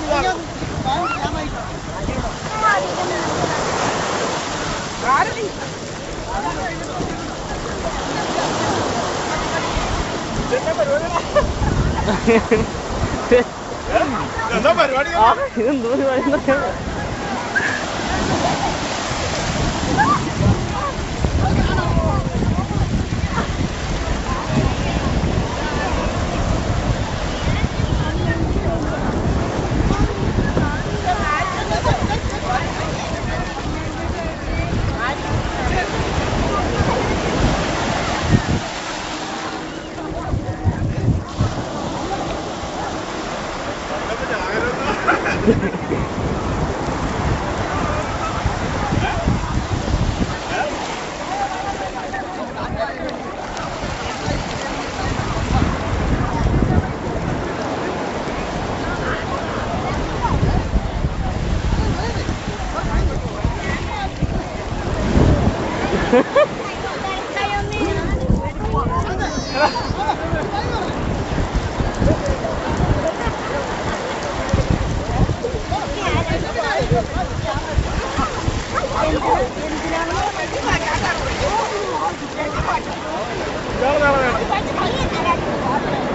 എന്താ പരിപാടി? ഇതെന്തോ പരിപാടി Ha ha! 来来来，我去讨厌他俩。